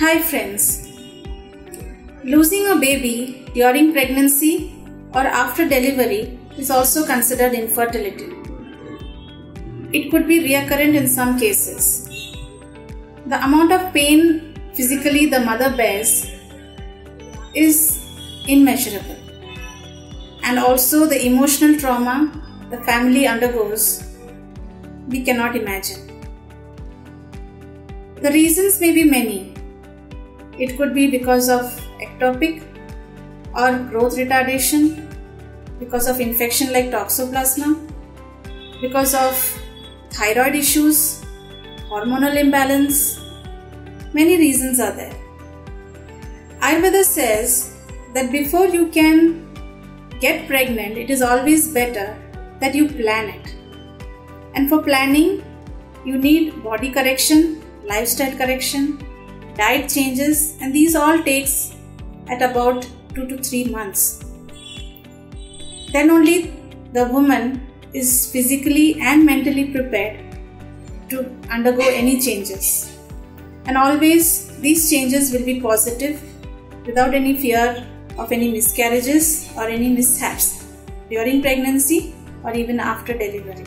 Hi friends. Losing a baby during pregnancy or after delivery is also considered infertility. It could be recurrent in some cases. The amount of pain physically the mother bears is immeasurable. And also the emotional trauma the family undergoes, we cannot imagine. The reasons may be many. It could be because of ectopic or growth retardation, because of infection like toxoplasma, because of thyroid issues, hormonal imbalance. Many reasons are there. Ayurveda says that before you can get pregnant, it is always better that you plan it. And for planning, you need body correction, lifestyle correction, diet changes, and these all takes at about 2 to 3 months. Then only the woman is physically and mentally prepared to undergo any changes. And always these changes will be positive without any fear of any miscarriages or any mishaps during pregnancy or even after delivery.